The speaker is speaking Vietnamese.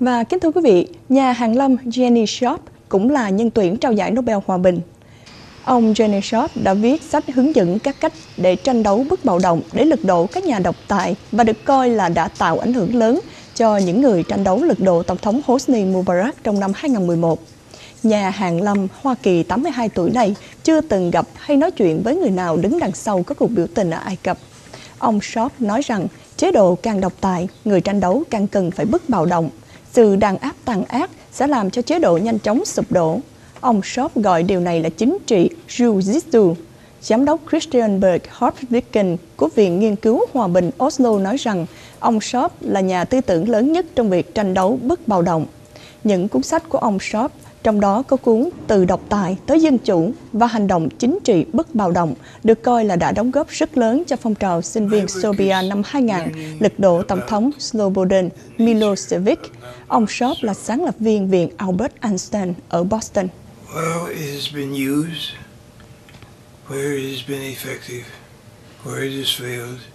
Và kính thưa quý vị, nhà hàng lâm Jenny Sharp cũng là nhân tuyển trao giải Nobel Hòa Bình. Ông Jenny Sharp đã viết sách hướng dẫn các cách để tranh đấu bất bạo động để lật đổ các nhà độc tài và được coi là đã tạo ảnh hưởng lớn cho những người tranh đấu lật đổ Tổng thống Hosni Mubarak trong năm 2011. Nhà hàng lâm Hoa Kỳ 82 tuổi này chưa từng gặp hay nói chuyện với người nào đứng đằng sau các cuộc biểu tình ở Ai Cập. Ông Sharp nói rằng chế độ càng độc tài, người tranh đấu càng cần phải bất bạo động. Sự đàn áp tàn ác sẽ làm cho chế độ nhanh chóng sụp đổ. Ông Shop gọi điều này là chính trị Jiu-Jitsu. Giám đốc Christian Berg Hopviken của Viện Nghiên cứu Hòa bình Oslo nói rằng ông Shop là nhà tư tưởng lớn nhất trong việc tranh đấu bất bạo động. Những cuốn sách của ông Shop trong đó có cuốn Từ độc tài tới dân chủ và hành động chính trị bất bạo động được coi là đã đóng góp rất lớn cho phong trào sinh viên Serbia năm 2000 lực độ Tổng thống Slobodan Milosevic. Ông Shop là sáng lập viên Viện Albert Einstein ở Boston. Well, it has been used where it has been effective, where it has failed.